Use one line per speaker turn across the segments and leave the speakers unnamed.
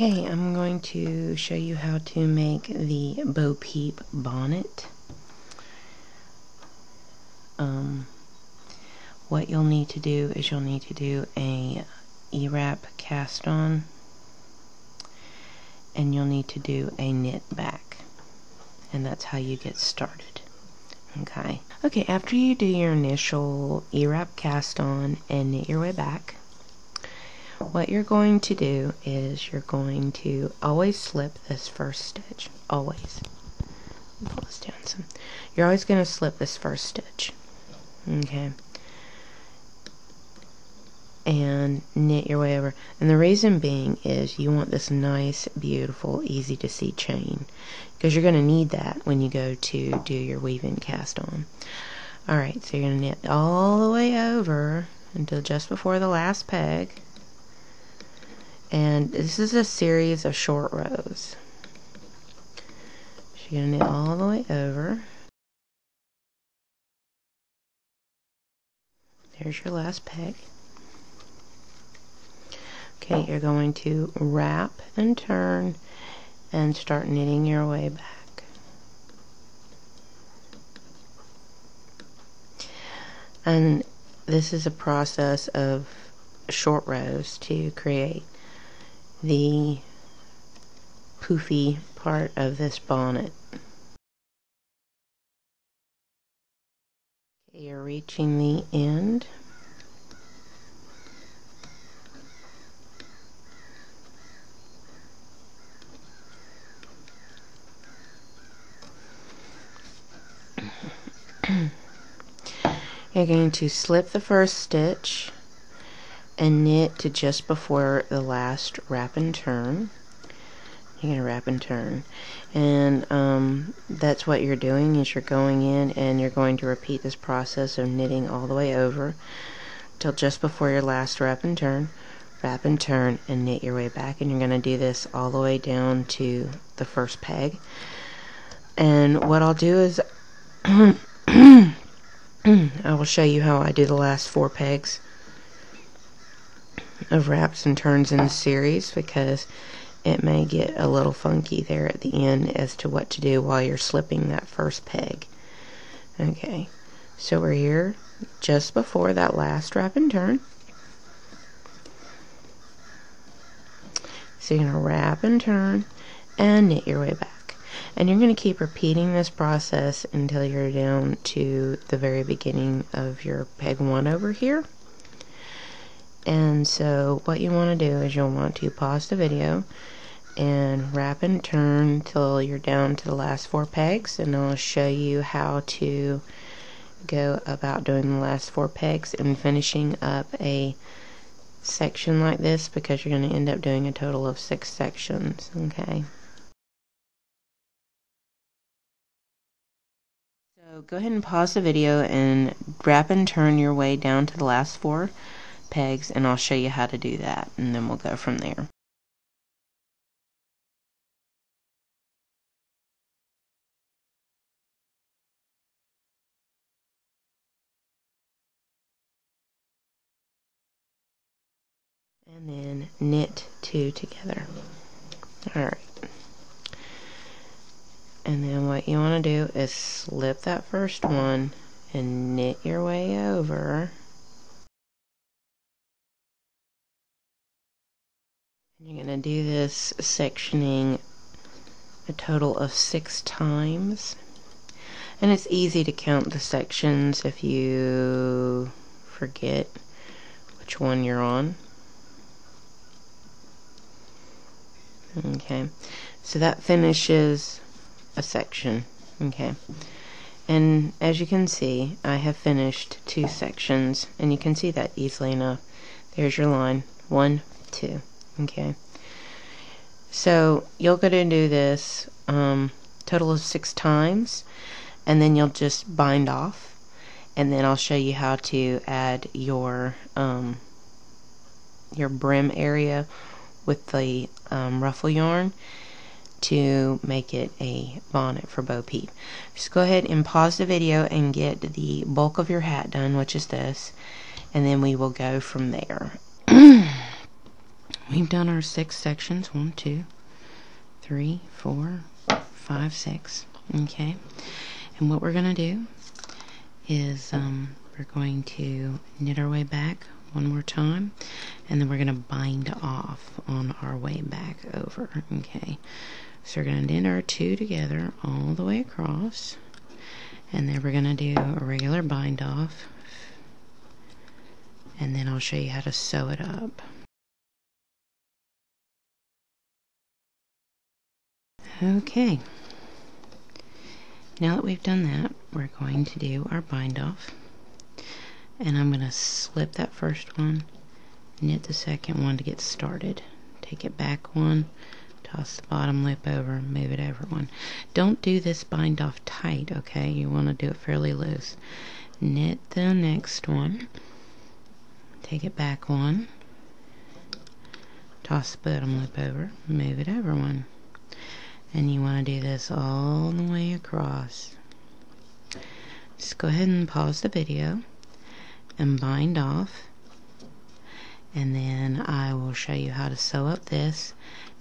Okay, I'm going to show you how to make the Bo Peep bonnet. Um, what you'll need to do is you'll need to do a E-wrap cast on and you'll need to do a knit back and that's how you get started okay okay after you do your initial E-wrap cast on and knit your way back what you're going to do is you're going to always slip this first stitch. Always. Pull this down some you're always going to slip this first stitch. Okay. And knit your way over. And the reason being is you want this nice beautiful easy to see chain. Because you're going to need that when you go to do your weave-in cast on. Alright so you're going to knit all the way over until just before the last peg and this is a series of short rows. You're going to knit all the way over. There's your last peg. Okay you're going to wrap and turn and start knitting your way back. And this is a process of short rows to create the poofy part of this bonnet. Okay, you're reaching the end. You're going to slip the first stitch and knit to just before the last wrap and turn. You're going to wrap and turn. And um, that's what you're doing is you're going in and you're going to repeat this process of knitting all the way over till just before your last wrap and turn. Wrap and turn and knit your way back and you're going to do this all the way down to the first peg. And what I'll do is I will show you how I do the last four pegs of wraps and turns in the series because it may get a little funky there at the end as to what to do while you're slipping that first peg. Okay, so we're here just before that last wrap and turn. So you're going to wrap and turn and knit your way back. And you're going to keep repeating this process until you're down to the very beginning of your peg 1 over here. And so what you want to do is you'll want to pause the video and wrap and turn till you're down to the last four pegs and I'll show you how to go about doing the last four pegs and finishing up a section like this because you're going to end up doing a total of six sections okay? So go ahead and pause the video and wrap and turn your way down to the last four pegs and I'll show you how to do that and then we'll go from there. And then knit two together. Alright. And then what you want to do is slip that first one and knit your way over You're going to do this sectioning a total of six times. And it's easy to count the sections if you forget which one you're on. Okay, so that finishes a section. Okay, and as you can see, I have finished two sections, and you can see that easily enough. There's your line, one, two. Okay. So you're going to do this um, total of six times and then you'll just bind off and then I'll show you how to add your um, your brim area with the um, ruffle yarn to make it a bonnet for Bo Peep. Just go ahead and pause the video and get the bulk of your hat done, which is this, and then we will go from there. we've done our six sections. One, two, three, four, five, six. Okay. And what we're going to do is um, we're going to knit our way back one more time and then we're going to bind off on our way back over okay so we're going to knit our two together all the way across and then we're going to do a regular bind off and then I'll show you how to sew it up okay now that we've done that we're going to do our bind off and I'm going to slip that first one, knit the second one to get started. Take it back one, toss the bottom loop over, move it over one. Don't do this bind off tight, okay? You want to do it fairly loose. Knit the next one, take it back one, toss the bottom loop over, move it over one. And you want to do this all the way across. Just go ahead and pause the video and bind off and then I will show you how to sew up this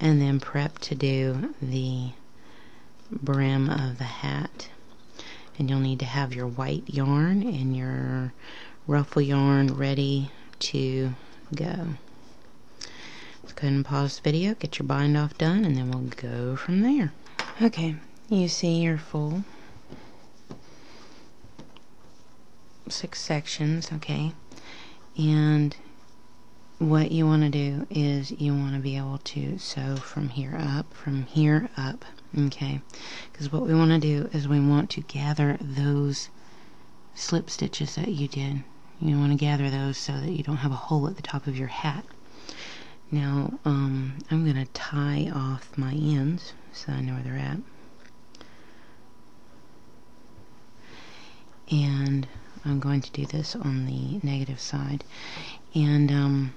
and then prep to do the brim of the hat and you'll need to have your white yarn and your ruffle yarn ready to go. Let's go ahead and pause the video, get your bind off done, and then we'll go from there. Okay, you see your full six sections, okay? And what you want to do is you want to be able to sew from here up, from here up, okay? Because what we want to do is we want to gather those slip stitches that you did. You want to gather those so that you don't have a hole at the top of your hat. Now, um, I'm going to tie off my ends so I know where they're at. And I'm going to do this on the negative side. And, um,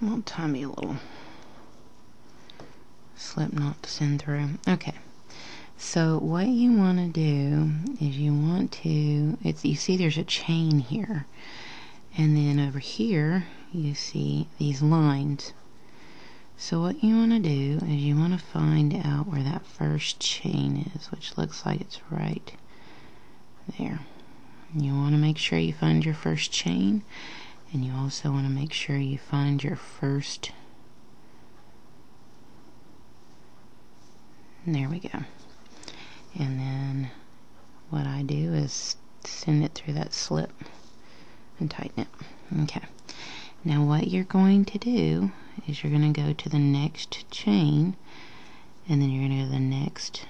will tie me a little slip knot to send through. Okay. So what you want to do is you want to, it's, you see there's a chain here. And then over here, you see these lines. So what you want to do is you want to find out where that first chain is, which looks like it's right there. You want to make sure you find your first chain, and you also want to make sure you find your first. There we go. And then what I do is send it through that slip and tighten it. Okay. Now what you're going to do is you're going to go to the next chain and then you're going to go to the next.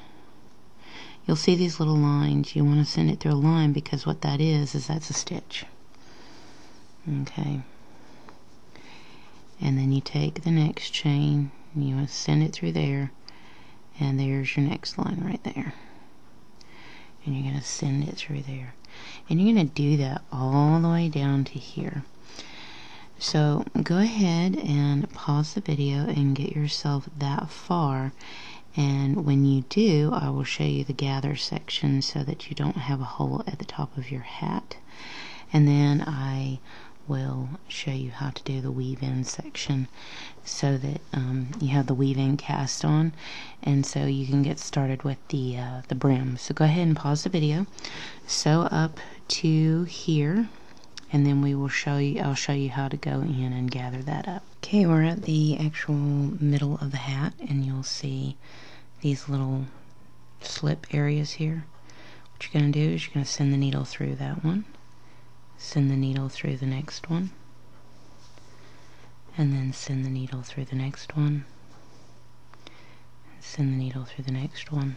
You'll see these little lines. You want to send it through a line because what that is is that's a stitch. Okay. And then you take the next chain and you want to send it through there and there's your next line right there. And you're going to send it through there and you're going to do that all the way down to here so go ahead and pause the video and get yourself that far. And when you do, I will show you the gather section so that you don't have a hole at the top of your hat. And then I will show you how to do the weave in section so that um, you have the weave in cast on. And so you can get started with the uh, the brim. So go ahead and pause the video. Sew up to here and then we will show you I'll show you how to go in and gather that up. Okay we're at the actual middle of the hat and you'll see these little slip areas here. What you're going to do is you're going to send the needle through that one send the needle through the next one and then send the needle through the next one send the needle through the next one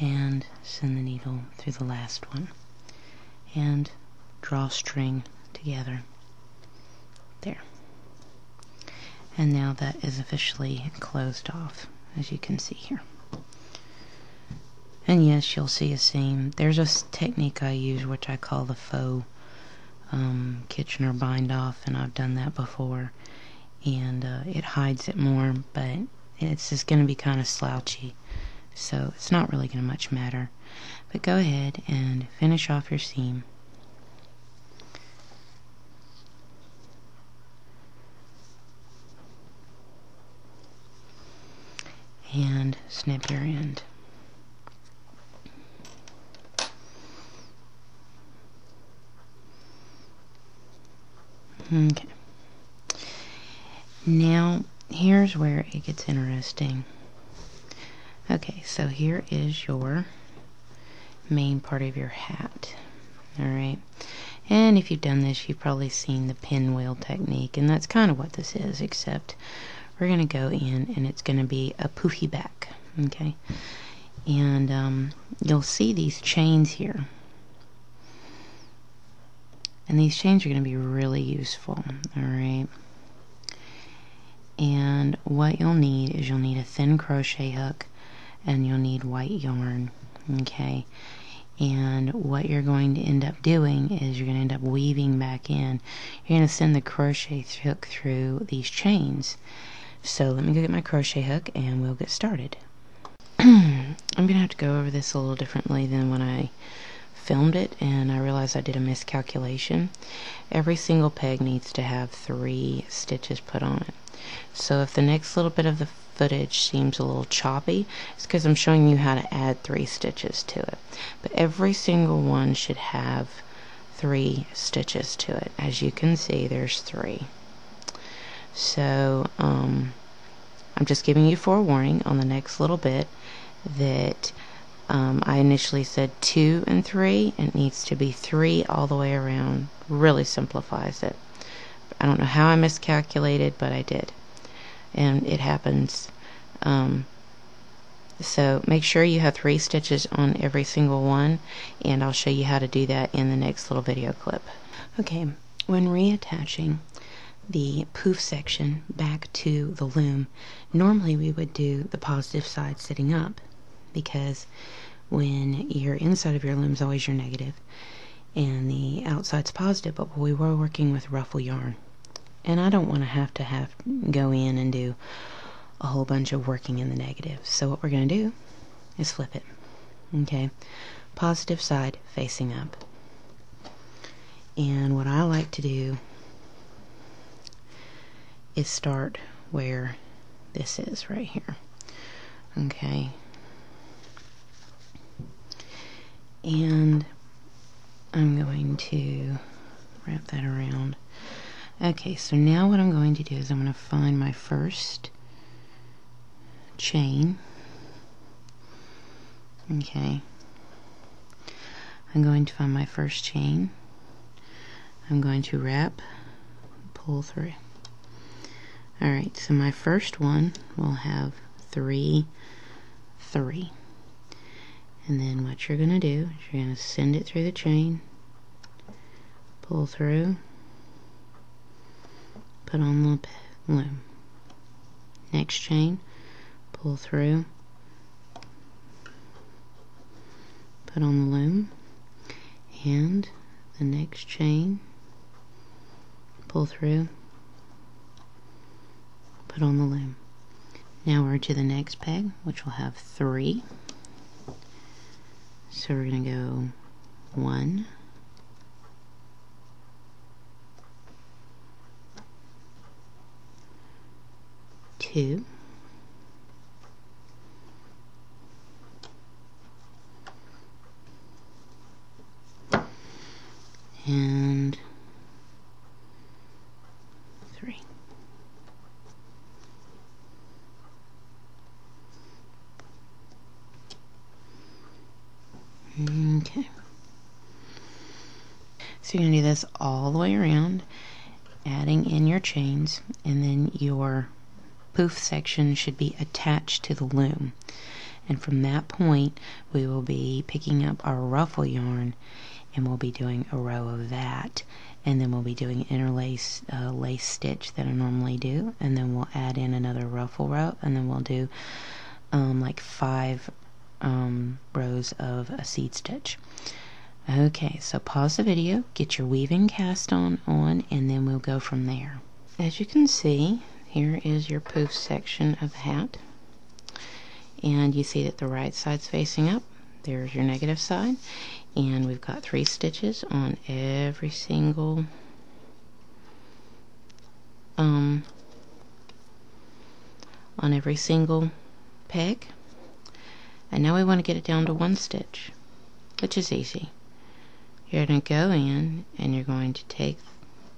and send the needle through the last one and draw string together. There. And now that is officially closed off, as you can see here. And yes, you'll see a seam. There's a technique I use which I call the faux um, Kitchener bind off, and I've done that before. And uh, it hides it more, but it's just going to be kind of slouchy. So it's not really going to much matter. But go ahead and finish off your seam. and snip your end. Okay. Now, here's where it gets interesting. Okay, so here is your main part of your hat. Alright. And if you've done this, you've probably seen the pinwheel technique, and that's kind of what this is, except we're going to go in and it's going to be a poofy back. Okay. And um, you'll see these chains here. And these chains are going to be really useful. Alright. And what you'll need is you'll need a thin crochet hook and you'll need white yarn. Okay. And what you're going to end up doing is you're going to end up weaving back in. You're going to send the crochet hook through these chains. So let me go get my crochet hook and we'll get started. I'm going to have to go over this a little differently than when I filmed it and I realized I did a miscalculation. Every single peg needs to have three stitches put on it. So if the next little bit of the footage seems a little choppy, it's because I'm showing you how to add three stitches to it. But every single one should have three stitches to it. As you can see, there's three. So, um, I'm just giving you forewarning on the next little bit that um, I initially said two and three. It needs to be three all the way around. Really simplifies it. I don't know how I miscalculated, but I did. And it happens. Um, so make sure you have three stitches on every single one, and I'll show you how to do that in the next little video clip. Okay, when reattaching the poof section back to the loom, normally we would do the positive side sitting up because when your inside of your loom is always your negative and the outside's positive, but we were working with ruffle yarn. And I don't want to have to have go in and do a whole bunch of working in the negative. So what we're going to do is flip it. Okay. Positive side facing up. And what I like to do is start where this is right here. Okay. And I'm going to wrap that around. Okay, so now what I'm going to do is I'm going to find my first chain. Okay. I'm going to find my first chain. I'm going to wrap, pull through. Alright, so my first one will have three, three. And then what you're going to do is you're going to send it through the chain, pull through, put on the loom. Next chain, pull through, put on the loom, and the next chain, pull through, put on the loom. Now we're to the next peg, which will have three. So we're going to go one, two, and Okay. So you're going to do this all the way around, adding in your chains, and then your poof section should be attached to the loom. And from that point, we will be picking up our ruffle yarn and we'll be doing a row of that. And then we'll be doing interlace uh, lace stitch that I normally do. And then we'll add in another ruffle row and then we'll do um, like five um, rows of a seed stitch. Okay, so pause the video, get your weaving cast on on, and then we'll go from there. As you can see, here is your poof section of the hat. And you see that the right side's facing up. There's your negative side. And we've got three stitches on every single um, on every single peg And now we want to get it down to one stitch, which is easy. You're going to go in and you're going to take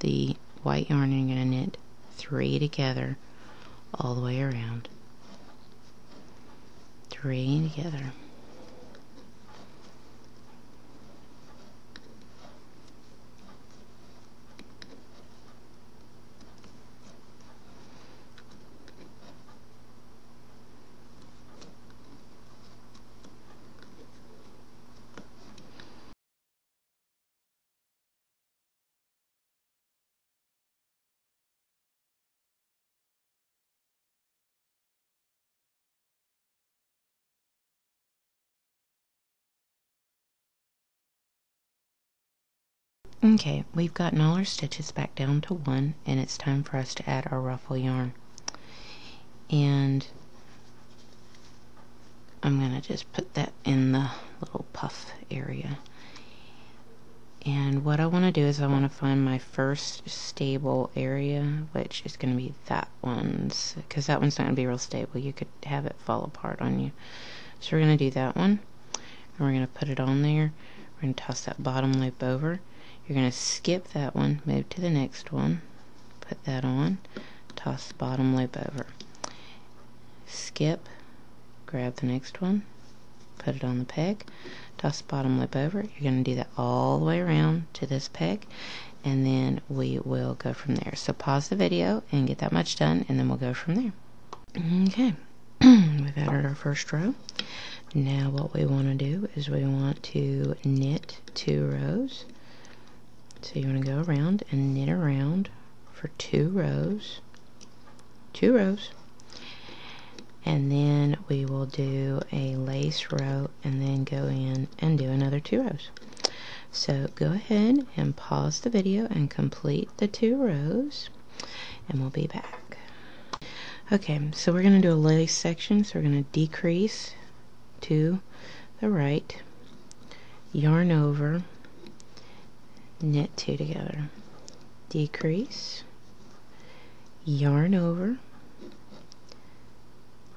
the white yarn and you're going to knit three together all the way around. Three together. Okay, we've gotten all our stitches back down to one and it's time for us to add our ruffle yarn. And I'm going to just put that in the little puff area. And what I want to do is I want to find my first stable area, which is going to be that one's, because that one's not going to be real stable. You could have it fall apart on you. So we're going to do that one. And we're going to put it on there. We're going to toss that bottom loop over. You're going to skip that one, move to the next one, put that on, toss the bottom loop over. Skip, grab the next one, put it on the peg, toss the bottom loop over. You're going to do that all the way around to this peg, and then we will go from there. So pause the video and get that much done, and then we'll go from there. Okay, we've added our first row. Now what we want to do is we want to knit two rows so you want to go around and knit around for two rows. Two rows. And then we will do a lace row and then go in and do another two rows. So go ahead and pause the video and complete the two rows and we'll be back. Okay, so we're going to do a lace section. So we're going to decrease to the right, yarn over, knit two together. Decrease. Yarn over.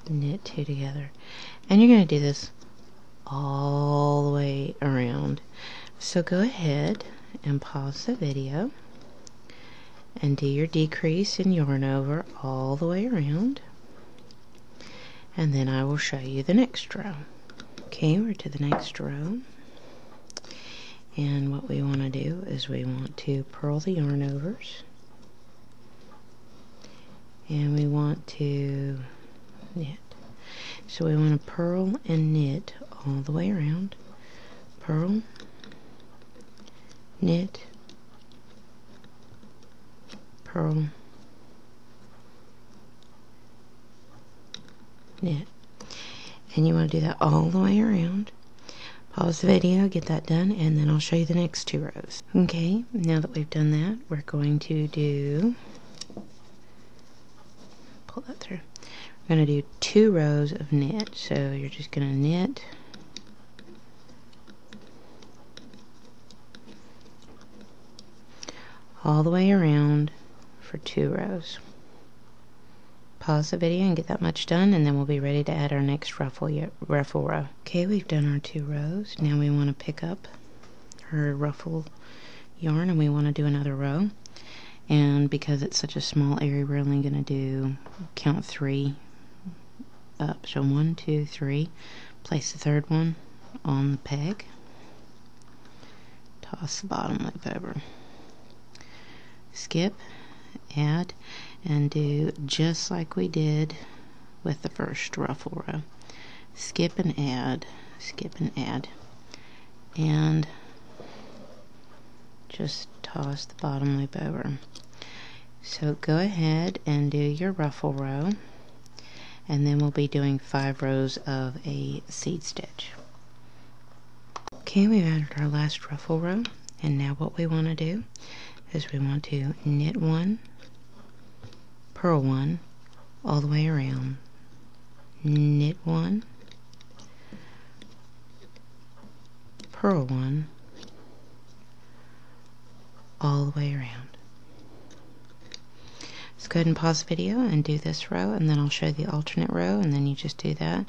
Knit two together. And you're going to do this all the way around. So go ahead and pause the video and do your decrease and yarn over all the way around. And then I will show you the next row. Okay we're to the next row and what we want to do is we want to purl the yarn overs. And we want to knit. So we want to purl and knit all the way around. Purl, knit, purl, knit. And you want to do that all the way around pause the video, get that done, and then I'll show you the next two rows. Okay, now that we've done that, we're going to do, pull that through, we're going to do two rows of knit. So you're just going to knit, all the way around for two rows pause the video and get that much done and then we'll be ready to add our next ruffle, ruffle row. Okay, we've done our two rows. Now we want to pick up our ruffle yarn and we want to do another row. And because it's such a small area, we're only going to do count three up. So one, two, three. Place the third one on the peg. Toss the bottom loop over. Skip, add, and do just like we did with the first ruffle row. Skip and add, skip and add, and just toss the bottom loop over. So go ahead and do your ruffle row and then we'll be doing five rows of a seed stitch. Okay, we've added our last ruffle row and now what we want to do is we want to knit one purl one all the way around. Knit one. Purl one all the way around. Let's go ahead and pause the video and do this row and then I'll show you the alternate row and then you just do that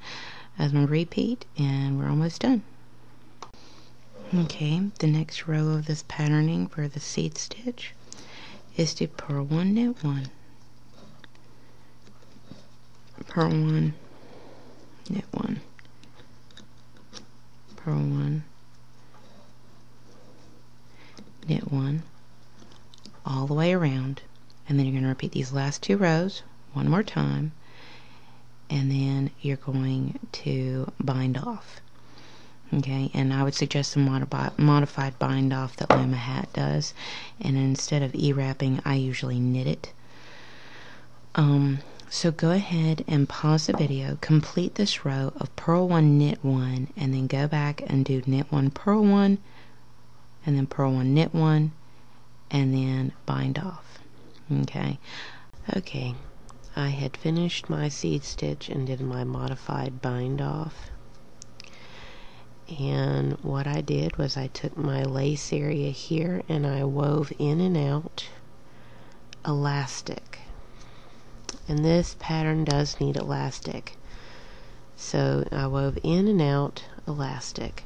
as my repeat and we're almost done. Okay, the next row of this patterning for the seed stitch is to purl one, knit one, purl one, knit one, purl one, knit one, all the way around, and then you're going to repeat these last two rows one more time, and then you're going to bind off. Okay, and I would suggest some modi- modified bind off that Loomahat does, and instead of e-wrapping, I usually knit it. Um, so go ahead and pause the video, complete this row of purl one, knit one, and then go back and do knit one, purl one, and then purl one, knit one, and then bind off. Okay, okay. I had finished my seed stitch and did my modified bind off. And what I did was I took my lace area here and I wove in and out elastic. And this pattern does need elastic. So I wove in and out elastic.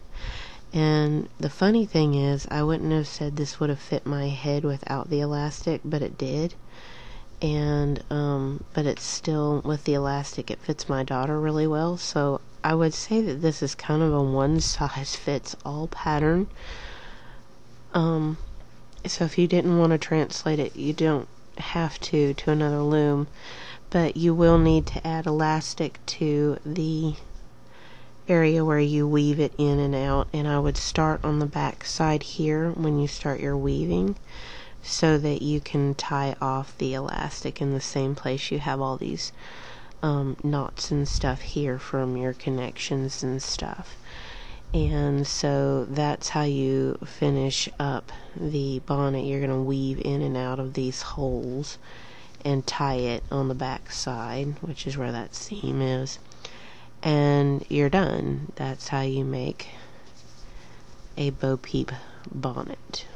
And the funny thing is, I wouldn't have said this would have fit my head without the elastic, but it did. And, um, but it's still, with the elastic, it fits my daughter really well. So I would say that this is kind of a one size fits all pattern. Um, so if you didn't want to translate it, you don't have to to another loom, but you will need to add elastic to the area where you weave it in and out. And I would start on the back side here when you start your weaving so that you can tie off the elastic in the same place you have all these um, knots and stuff here from your connections and stuff. And so that's how you finish up the bonnet. You're going to weave in and out of these holes and tie it on the back side which is where that seam is and you're done. That's how you make a Bo Peep bonnet.